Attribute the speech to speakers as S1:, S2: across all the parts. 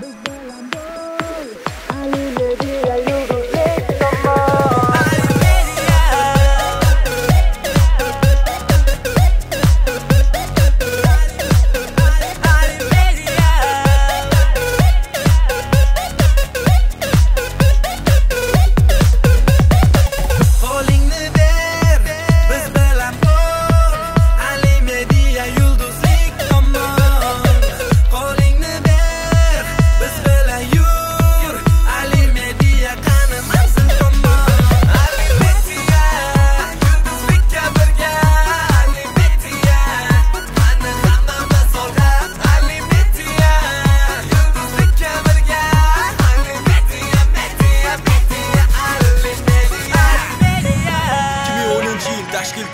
S1: Big Bella.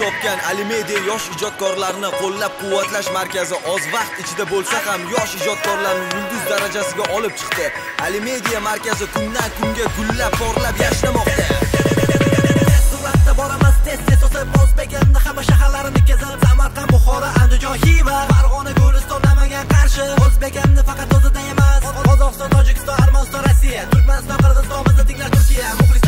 S1: Topgan Alimedia yosh ijodkorlarni qo'llab-quvvatlash markazi oz vaqt ichida bo'lsa ham yosh ijodkorlarni yulduz darajasiga olib chiqdi. Alimedia markazi kundan kunga gullab porlab yashnamoqda.
S2: suratda boramiz tez tez o'sib o'zbekimni hamma shaharlarini kezib samarqand buxoro andijon xiva farg'ona guliston namangan qarshi o'zbekimni faqat o'zida emas qozog'iston tojikiston armaniston rossiya turkmaniston qirg'iziston bizni tinglar turkiya muxlis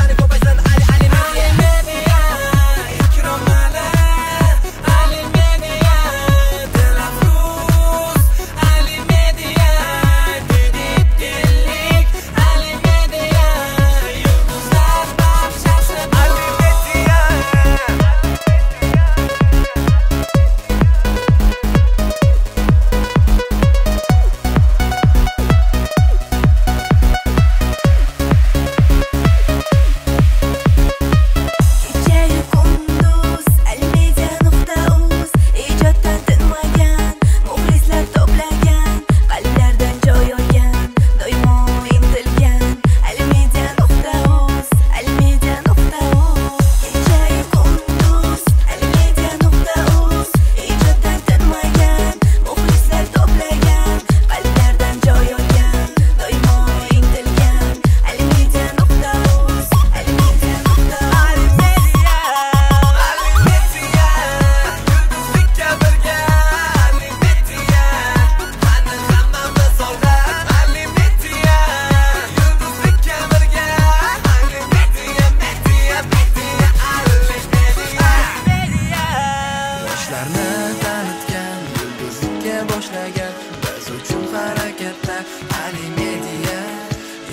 S2: harakat biz uchun harakatlar ali media.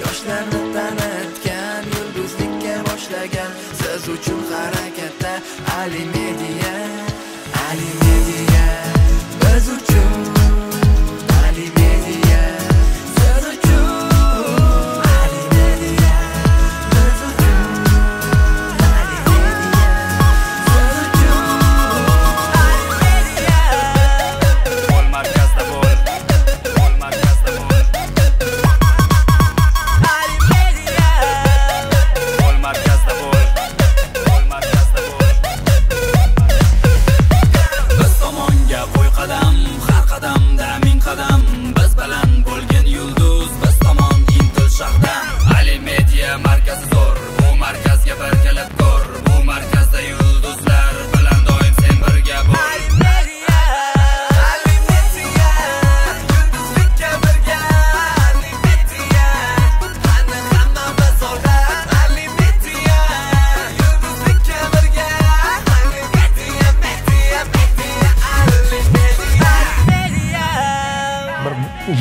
S2: Yoshlarni tanitgan yulduzlikka boshlagan siz uchun harakatlar ali media.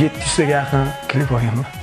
S3: yetişse gelsin klip oyunu.